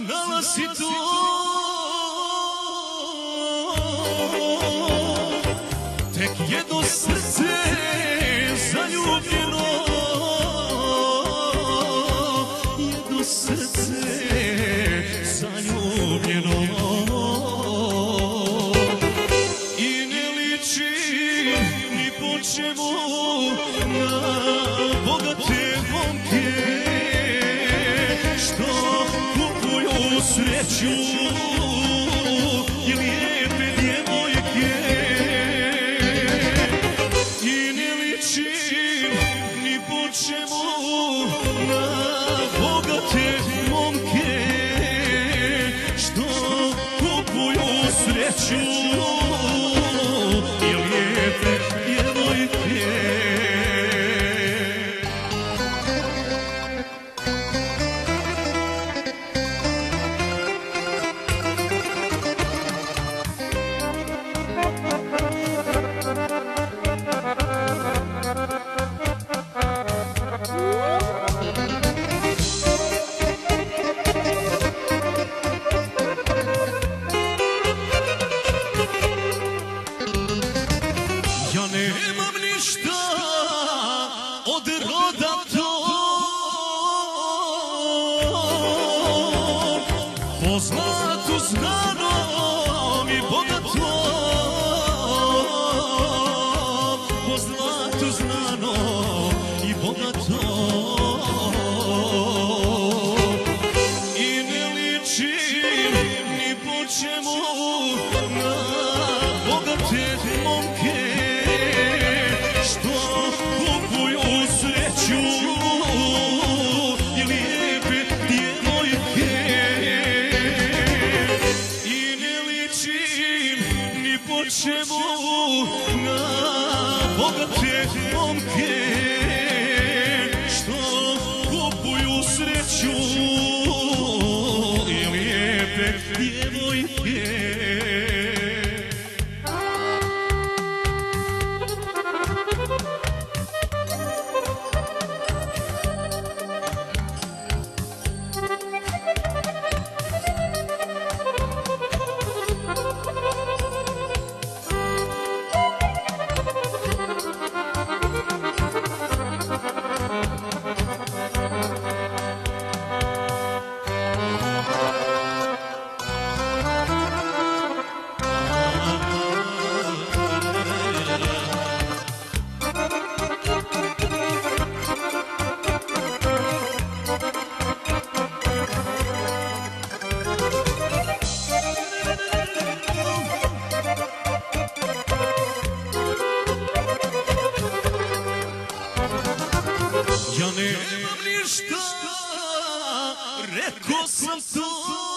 nemam ništa, znala si momke Što kupuju sreću nemam ništa od roda tog Po zlatu znanom i bogatom Po zlatu znanom i bogatom I ne ličim ni po čemu bogate momke Što kupuju sreću i lijepe djevojke ništa, rekao sam to